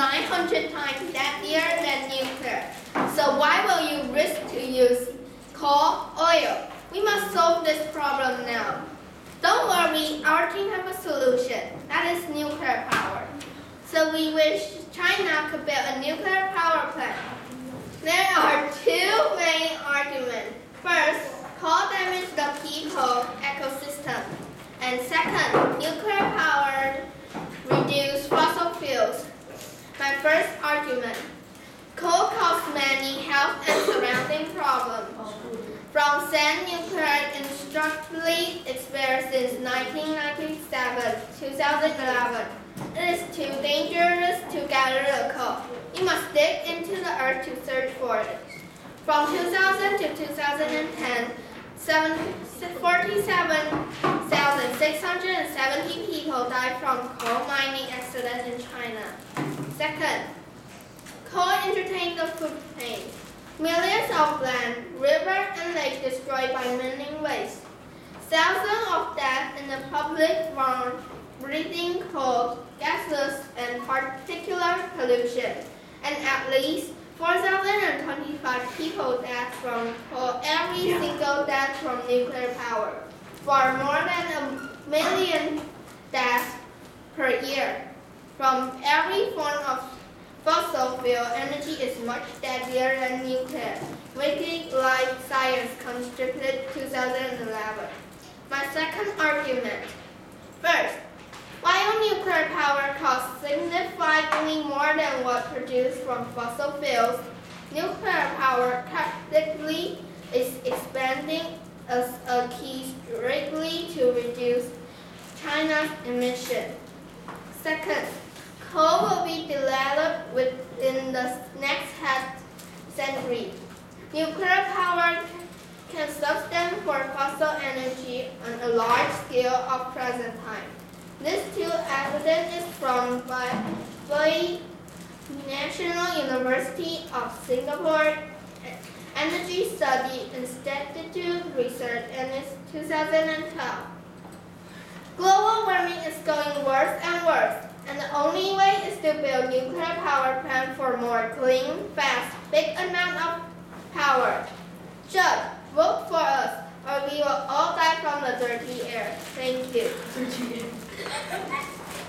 900 times deadlier than nuclear. So why will you risk to use coal, oil? We must solve this problem now. Don't worry, our team have a solution. That is nuclear power. So we wish China could build a nuclear power plant. There are two main arguments. First, coal damage the people ecosystem. And second, nuclear power reduce fossil fuels. My first argument. Coal causes many health and surrounding problems. From San nuclear experienced since 1997, 2011. It is too dangerous to gather the coal. You must dig into the earth to search for it. From 2000 to 2010, 47,670 people died from coal mining accidents in China. Second, coal entertained the food chain. Millions of land, river, and lakes destroyed by mining waste. Thousands of deaths in the public from breathing coal, gases, and particulate pollution. And at least 4,025 people died from every single death from nuclear power. For more than a million deaths per year from every form of Fossil fuel energy is much deadlier than nuclear. Wicked Life Science contributed 2011. My second argument. First, nuclear power costs significantly more than what produced from fossil fuels, nuclear power practically is expanding as a key strategy to reduce China's emissions. Second, coal will be developed within the next half century. Nuclear power can for fossil energy on a large scale of present time. This too evidence is from by National University of Singapore Energy Study Institute research its 2012. Global warming is going worse and worse. And the only way is to build nuclear power plant for more clean, fast, big amount of power. Just vote for us, or we will all die from the dirty air. Thank you.